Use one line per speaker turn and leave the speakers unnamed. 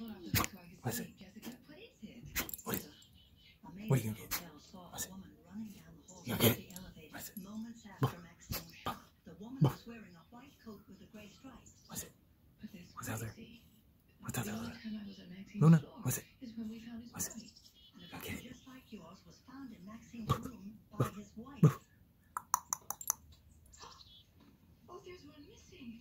What is it? What is it? What are you gonna get? What's it? You gonna get it? What's it? What's it? What's out there? What's out there, Luna? What's it? What's it? Oh, there's one missing.